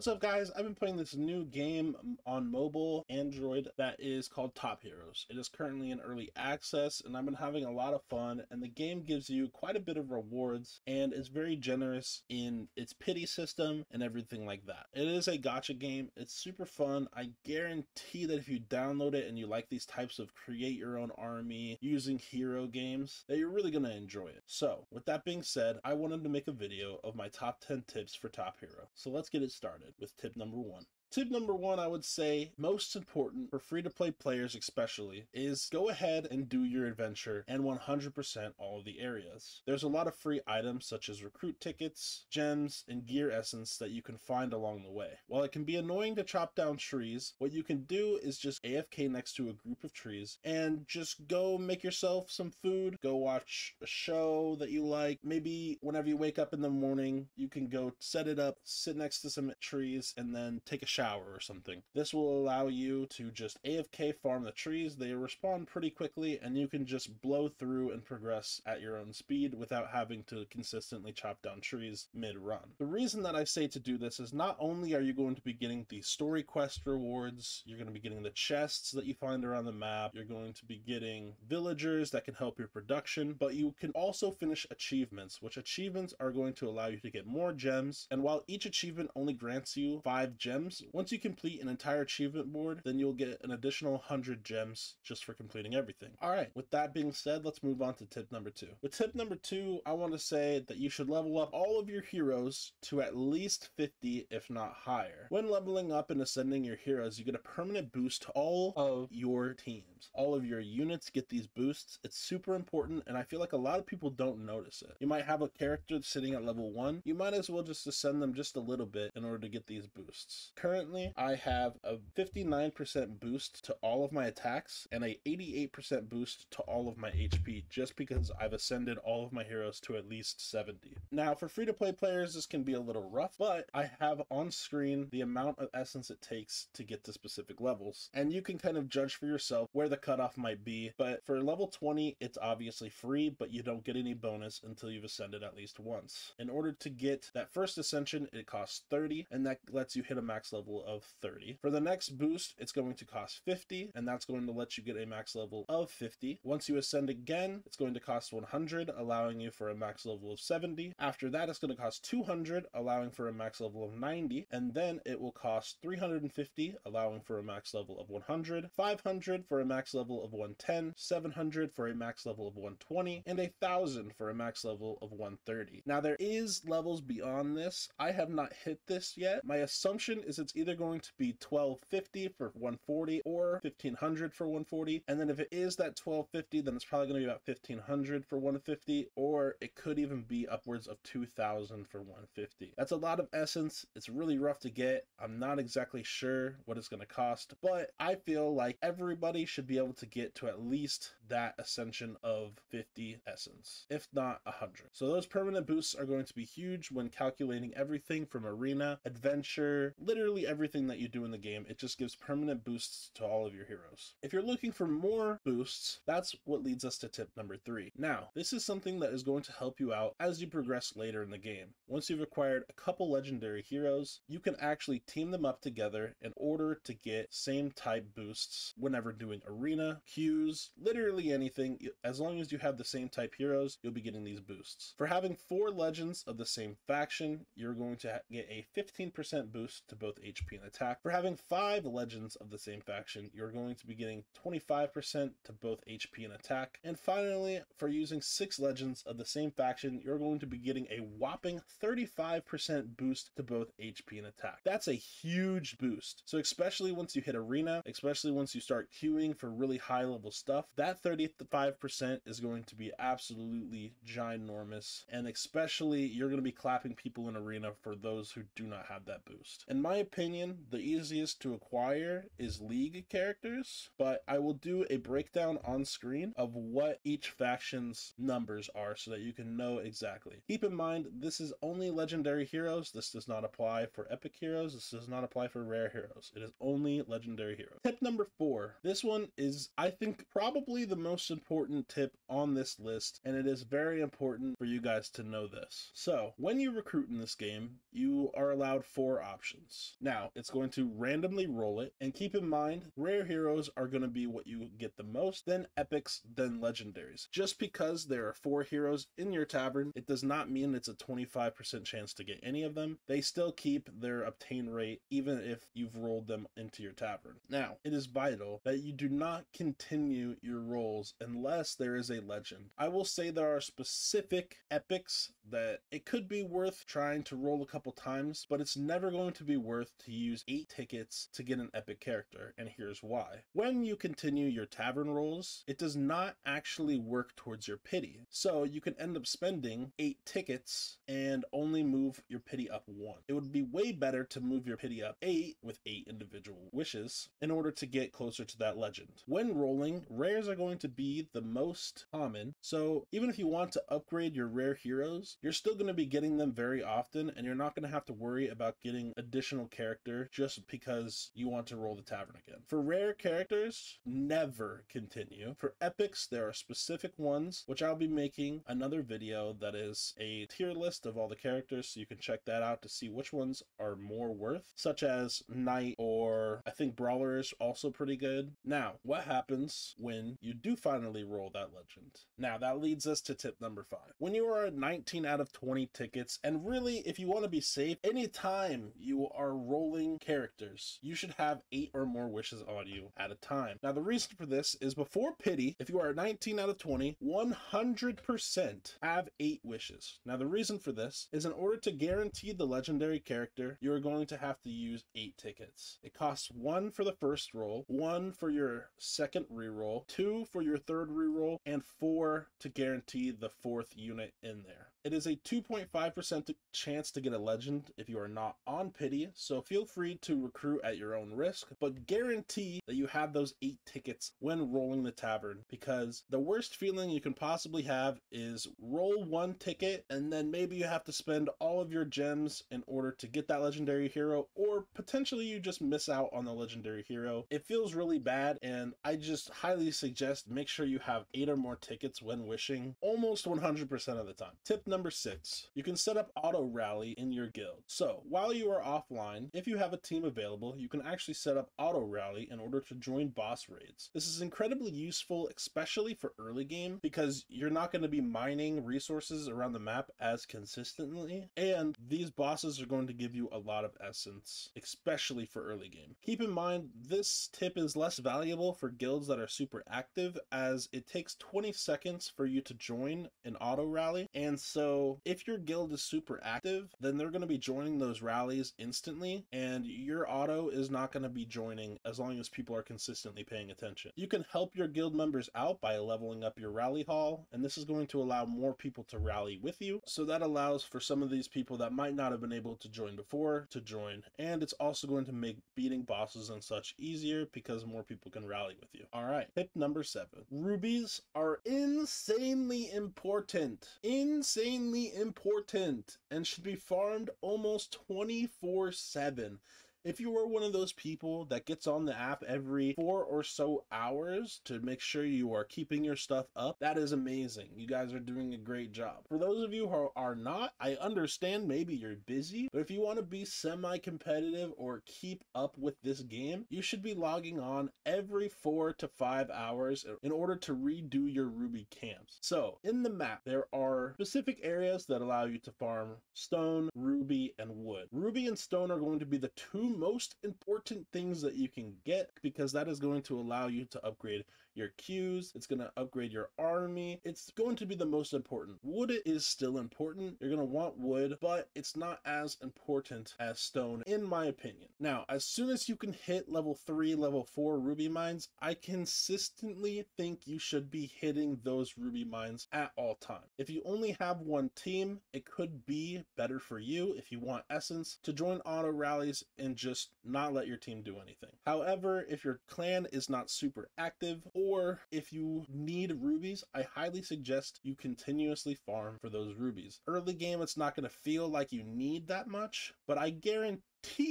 What's up guys? I've been playing this new game on mobile Android that is called Top Heroes. It is currently in early access and I've been having a lot of fun and the game gives you quite a bit of rewards and is very generous in its pity system and everything like that. It is a gacha game. It's super fun. I guarantee that if you download it and you like these types of create your own army using hero games that you're really going to enjoy it. So with that being said, I wanted to make a video of my top 10 tips for Top Hero. So let's get it started with tip number one. Tip number one, I would say, most important for free to play players, especially, is go ahead and do your adventure and 100% all of the areas. There's a lot of free items such as recruit tickets, gems, and gear essence that you can find along the way. While it can be annoying to chop down trees, what you can do is just AFK next to a group of trees and just go make yourself some food, go watch a show that you like. Maybe whenever you wake up in the morning, you can go set it up, sit next to some trees, and then take a shower shower or something. This will allow you to just AFK farm the trees. They respond pretty quickly and you can just blow through and progress at your own speed without having to consistently chop down trees mid-run. The reason that I say to do this is not only are you going to be getting the story quest rewards, you're going to be getting the chests that you find around the map, you're going to be getting villagers that can help your production, but you can also finish achievements, which achievements are going to allow you to get more gems. And while each achievement only grants you five gems, once you complete an entire achievement board, then you'll get an additional 100 gems just for completing everything. All right, with that being said, let's move on to tip number two. With tip number two, I want to say that you should level up all of your heroes to at least 50, if not higher. When leveling up and ascending your heroes, you get a permanent boost to all of your teams. All of your units get these boosts. It's super important, and I feel like a lot of people don't notice it. You might have a character sitting at level one. You might as well just ascend them just a little bit in order to get these boosts. Currently, I have a 59% boost to all of my attacks and a 88% boost to all of my HP just because I've ascended all of my heroes to at least 70. Now for free to play players this can be a little rough but I have on screen the amount of essence it takes to get to specific levels and you can kind of judge for yourself where the cutoff might be but for level 20 it's obviously free but you don't get any bonus until you've ascended at least once. In order to get that first ascension it costs 30 and that lets you hit a max level of 30. For the next boost, it's going to cost 50, and that's going to let you get a max level of 50. Once you ascend again, it's going to cost 100, allowing you for a max level of 70. After that, it's going to cost 200, allowing for a max level of 90, and then it will cost 350, allowing for a max level of 100, 500 for a max level of 110, 700 for a max level of 120, and 1000 for a max level of 130. Now, there is levels beyond this. I have not hit this yet. My assumption is it's either going to be 1250 for 140 or 1500 for 140. And then if it is that 1250, then it's probably going to be about 1500 for 150, or it could even be upwards of 2000 for 150. That's a lot of essence. It's really rough to get. I'm not exactly sure what it's going to cost, but I feel like everybody should be able to get to at least that ascension of 50 essence, if not 100. So those permanent boosts are going to be huge when calculating everything from arena, adventure, literally everything that you do in the game. It just gives permanent boosts to all of your heroes. If you're looking for more boosts, that's what leads us to tip number three. Now, this is something that is going to help you out as you progress later in the game. Once you've acquired a couple legendary heroes, you can actually team them up together in order to get same type boosts whenever doing arena, queues, literally anything. As long as you have the same type heroes, you'll be getting these boosts. For having four legends of the same faction, you're going to get a 15% boost to both HP and attack. For having five legends of the same faction, you're going to be getting 25% to both HP and attack. And finally, for using six legends of the same faction, you're going to be getting a whopping 35% boost to both HP and attack. That's a huge boost. So especially once you hit arena, especially once you start queuing for really high level stuff, that 35% is going to be absolutely ginormous. And especially you're going to be clapping people in arena for those who do not have that boost. In my opinion, the easiest to acquire is League characters, but I will do a breakdown on screen of what each faction's numbers are so that you can know exactly. Keep in mind, this is only legendary heroes. This does not apply for epic heroes. This does not apply for rare heroes. It is only legendary heroes. Tip number four. This one is, I think, probably the most important tip on this list, and it is very important for you guys to know this. So, when you recruit in this game, you are allowed four options. Now, it's going to randomly roll it, and keep in mind, rare heroes are going to be what you get the most, then epics, then legendaries. Just because there are four heroes in your tavern, it does not mean it's a 25% chance to get any of them. They still keep their obtain rate even if you've rolled them into your tavern. Now, it is vital that you do not continue your rolls unless there is a legend. I will say there are specific epics that it could be worth trying to roll a couple times, but it's never going to be worth to use eight tickets to get an epic character, and here's why. When you continue your tavern rolls, it does not actually work towards your pity. So you can end up spending eight tickets and only move your pity up one. It would be way better to move your pity up eight with eight individual wishes in order to get closer to that legend. When rolling, rares are going to be the most common, so even if you want to upgrade your rare heroes, you're still going to be getting them very often, and you're not going to have to worry about getting additional character just because you want to roll the tavern again. For rare characters, never continue. For epics, there are specific ones, which I'll be making another video that is a tier list of all the characters, so you can check that out to see which ones are more worth, such as Knight or I think Brawler is also pretty good. Now, what happens when you do finally roll that legend? Now, that leads us to tip number five. When you are at 19 out of 20 tickets, and really, if you want to be safe, anytime you are rolling characters, you should have eight or more wishes on you at a time. Now, the reason for this is before pity, if you are 19 out of 20, 100% have eight wishes. Now, the reason for this is in order to guarantee the legendary character, you're going to have to use eight tickets. It costs one for the first roll, one for your second reroll, two for your third reroll, and four to guarantee the fourth unit in there. It is a 2.5% chance to get a legend if you are not on pity, so feel free to recruit at your own risk, but guarantee that you have those eight tickets when rolling the tavern because the worst feeling you can possibly have is roll one ticket and then maybe you have to spend all of your gems in order to get that legendary hero, or potentially you just miss out on the legendary hero. It feels really bad, and I just highly suggest make sure you have eight or more tickets when wishing almost 100% of the time. Tip number six, you can set up auto rally in your guild. So while you are offline, if you have a team available, you can actually set up auto rally in order to join boss raids. This is incredibly useful, especially for early game, because you're not going to be mining resources around the map as consistently, and these bosses are going to give you a lot of essence, especially for early game. Keep in mind, this tip is less valuable for guilds that are super active, as it takes 20 seconds for you to join an auto rally, and so so if your guild is super active, then they're going to be joining those rallies instantly, and your auto is not going to be joining as long as people are consistently paying attention. You can help your guild members out by leveling up your rally hall, and this is going to allow more people to rally with you. So that allows for some of these people that might not have been able to join before to join, and it's also going to make beating bosses and such easier because more people can rally with you. All right, tip number seven rubies are insanely important. Insane insanely important and should be farmed almost 24 7. If you are one of those people that gets on the app every four or so hours to make sure you are keeping your stuff up, that is amazing. You guys are doing a great job. For those of you who are not, I understand maybe you're busy, but if you want to be semi competitive or keep up with this game, you should be logging on every four to five hours in order to redo your Ruby camps. So, in the map, there are specific areas that allow you to farm stone, ruby, and wood. Ruby and stone are going to be the two most important things that you can get because that is going to allow you to upgrade your queues, it's going to upgrade your army. It's going to be the most important. Wood is still important. You're going to want wood, but it's not as important as stone, in my opinion. Now, as soon as you can hit level 3, level 4 ruby mines, I consistently think you should be hitting those ruby mines at all time. If you only have one team, it could be better for you if you want essence to join auto rallies and just not let your team do anything. However, if your clan is not super active or if you need rubies, I highly suggest you continuously farm for those rubies. Early game, it's not going to feel like you need that much, but I guarantee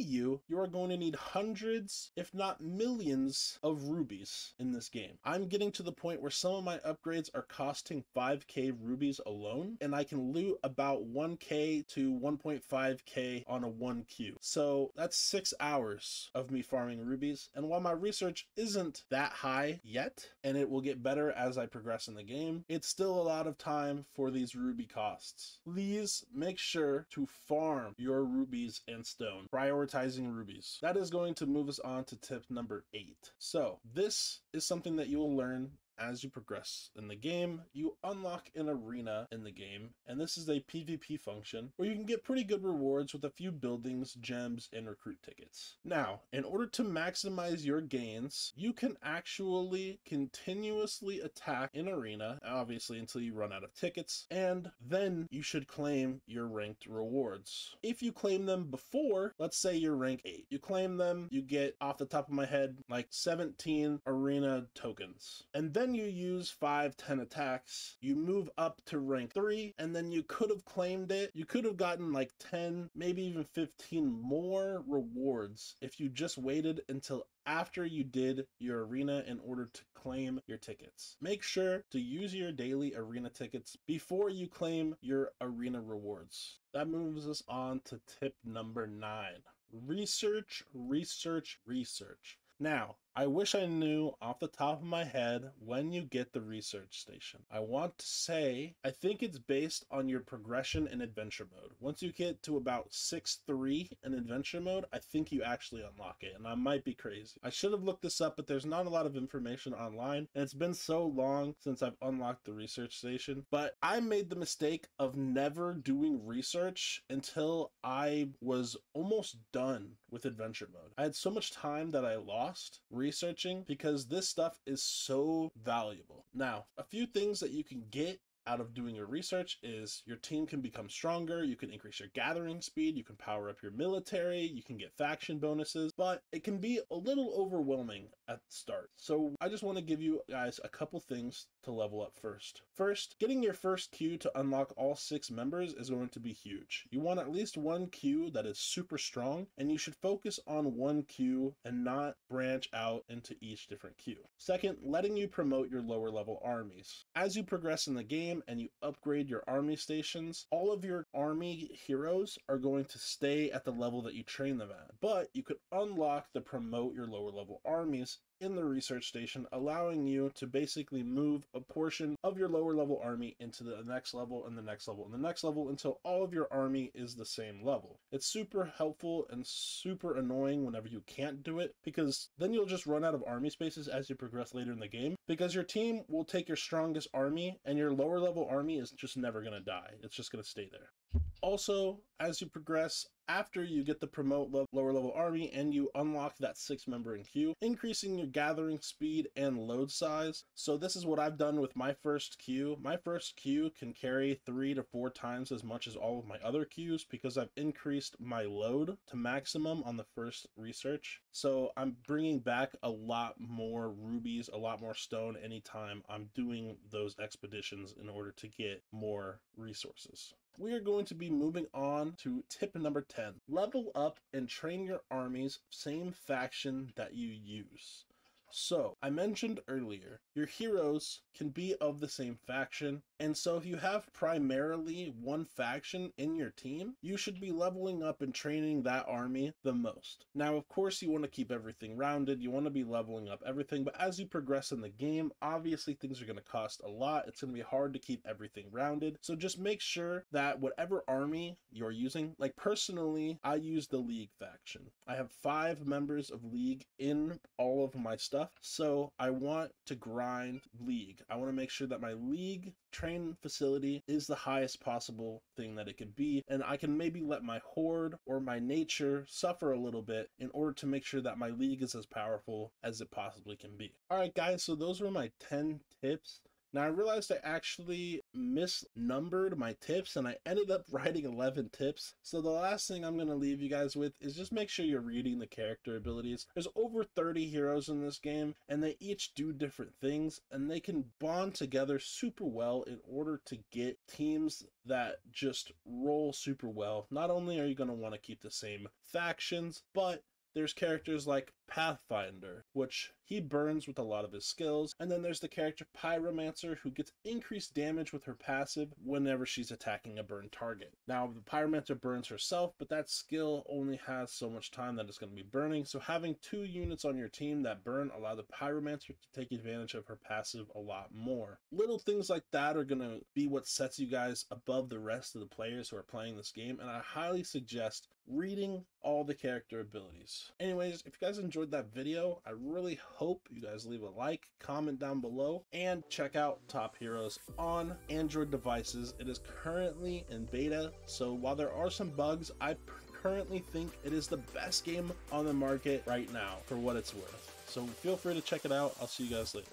you, you are going to need hundreds, if not millions, of rubies in this game. I'm getting to the point where some of my upgrades are costing 5k rubies alone, and I can loot about 1k to 1.5k on a 1q. So that's six hours of me farming rubies, and while my research isn't that high yet, and it will get better as I progress in the game, it's still a lot of time for these ruby costs. Please make sure to farm your rubies and stone prioritizing rubies. That is going to move us on to tip number eight. So this is something that you will learn as you progress in the game, you unlock an arena in the game, and this is a PvP function where you can get pretty good rewards with a few buildings, gems, and recruit tickets. Now, in order to maximize your gains, you can actually continuously attack an arena, obviously until you run out of tickets, and then you should claim your ranked rewards. If you claim them before, let's say you're rank 8, you claim them, you get off the top of my head like 17 arena tokens. And then you use 5, 10 attacks, you move up to rank 3, and then you could have claimed it. You could have gotten like 10, maybe even 15 more rewards if you just waited until after you did your arena in order to claim your tickets. Make sure to use your daily arena tickets before you claim your arena rewards. That moves us on to tip number nine. Research, research, research. Now, I wish I knew off the top of my head when you get the research station. I want to say, I think it's based on your progression in adventure mode. Once you get to about 6-3 in adventure mode, I think you actually unlock it, and I might be crazy. I should have looked this up, but there's not a lot of information online, and it's been so long since I've unlocked the research station. But I made the mistake of never doing research until I was almost done with adventure mode. I had so much time that I lost researching because this stuff is so valuable. Now, a few things that you can get out of doing your research is your team can become stronger, you can increase your gathering speed, you can power up your military, you can get faction bonuses, but it can be a little overwhelming at the start. So I just want to give you guys a couple things to level up first. First, getting your first queue to unlock all six members is going to be huge. You want at least one queue that is super strong, and you should focus on one queue and not branch out into each different queue. Second, letting you promote your lower level armies. As you progress in the game, and you upgrade your army stations, all of your army heroes are going to stay at the level that you train them at. But you could unlock the promote your lower level armies in the research station, allowing you to basically move a portion of your lower level army into the next level and the next level and the next level until all of your army is the same level. It's super helpful and super annoying whenever you can't do it because then you'll just run out of army spaces as you progress later in the game because your team will take your strongest army and your lower level army is just never going to die. It's just going to stay there. Also, as you progress, after you get the promote lower level army and you unlock that six member in queue, increasing your gathering speed and load size. So this is what I've done with my first queue. My first queue can carry three to four times as much as all of my other queues because I've increased my load to maximum on the first research. So I'm bringing back a lot more rubies, a lot more stone anytime I'm doing those expeditions in order to get more resources. We are going to be moving on to tip number 10. Level up and train your armies same faction that you use. So, I mentioned earlier, your heroes can be of the same faction, and so if you have primarily one faction in your team, you should be leveling up and training that army the most. Now, of course, you want to keep everything rounded, you want to be leveling up everything, but as you progress in the game, obviously things are going to cost a lot. It's going to be hard to keep everything rounded. So just make sure that whatever army you're using, like personally, I use the League faction. I have five members of League in all of my stuff. So I want to grind league. I want to make sure that my league train facility is the highest possible thing that it can be. And I can maybe let my horde or my nature suffer a little bit in order to make sure that my league is as powerful as it possibly can be. All right, guys, so those were my 10 tips Now I realized I actually misnumbered my tips and I ended up writing 11 tips. So the last thing I'm going to leave you guys with is just make sure you're reading the character abilities. There's over 30 heroes in this game and they each do different things and they can bond together super well in order to get teams that just roll super well. Not only are you going to want to keep the same factions, but there's characters like Pathfinder, which he burns with a lot of his skills, and then there's the character Pyromancer who gets increased damage with her passive whenever she's attacking a burned target. Now, the Pyromancer burns herself, but that skill only has so much time that it's going to be burning, so having two units on your team that burn allow the Pyromancer to take advantage of her passive a lot more. Little things like that are going to be what sets you guys above the rest of the players who are playing this game, and I highly suggest reading all the character abilities. Anyways, if you guys enjoyed that video, I really hope you guys leave a like, comment down below, and check out Top Heroes on Android devices. It is currently in beta, so while there are some bugs, I currently think it is the best game on the market right now for what it's worth. So feel free to check it out. I'll see you guys later.